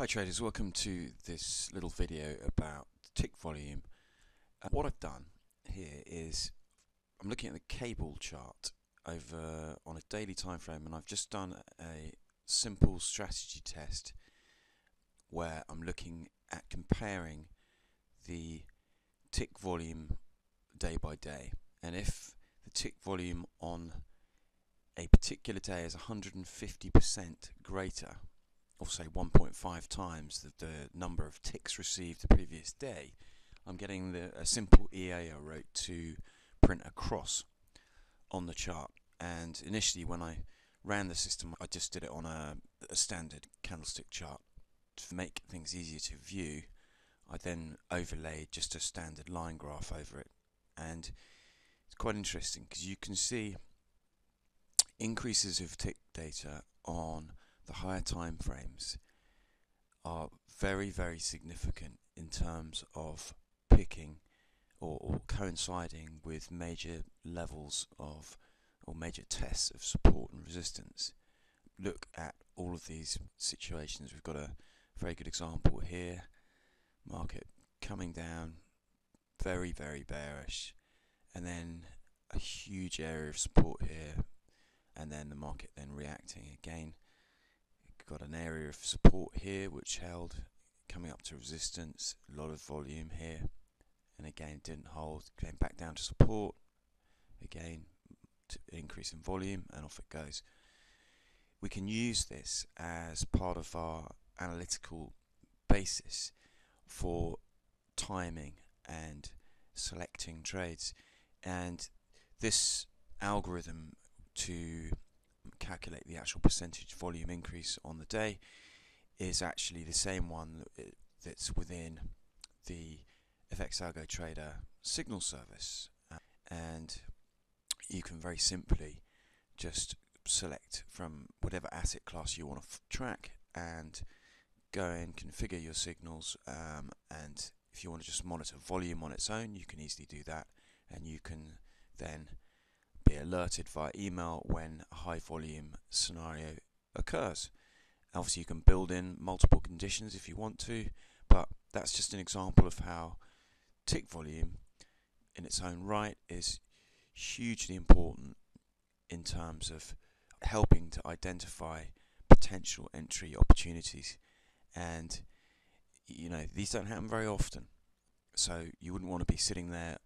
Hi traders, welcome to this little video about tick volume. Uh, what I've done here is I'm looking at the cable chart over on a daily time frame and I've just done a simple strategy test where I'm looking at comparing the tick volume day by day and if the tick volume on a particular day is 150% greater or say 1.5 times the, the, number of ticks received the previous day, I'm getting the, a simple EA I wrote to print across on the chart. And initially, when I ran the system, I just did it on a, a standard candlestick chart to make things easier to view. I then overlaid just a standard line graph over it, and it's quite interesting because you can see increases of tick data on the higher time frames are very, very significant in terms of picking or, or, coinciding with major levels of or major tests of support and resistance. Look at all of these situations. We've got a very good example here. Market coming down, very, very bearish, and then a huge area of support here, and then the market then reacting again got an area of support here which held coming up to resistance a lot of volume here. And again didn't hold came back down to support. Again to increase in volume and off it goes. We can use this as part of our analytical basis for timing and selecting trades. And this algorithm to calculate the actual percentage volume increase on the day is actually the same one that's within the FX Algo Trader signal service. And you can very simply just select from whatever asset class you want to track and go and configure your signals um, and if you want to just monitor volume on its own you can easily do that. And you can then alerted via email when a high volume scenario occurs. Obviously, you can build in multiple conditions if you want to, but that's just an example of how tick volume in its own right is hugely important in terms of helping to identify potential entry opportunities and you know these don't happen very often so you wouldn't want to be sitting there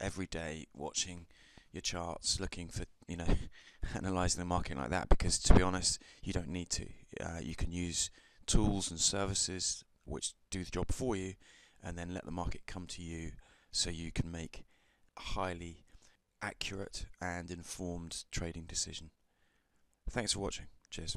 every day watching your charts, looking for you know analyzing the market like that. Because to be honest, you don't need to. Uh, you can use tools and services which do the job for you, and then let the market come to you, so you can make a highly accurate and informed trading decision. Thanks for watching. Cheers.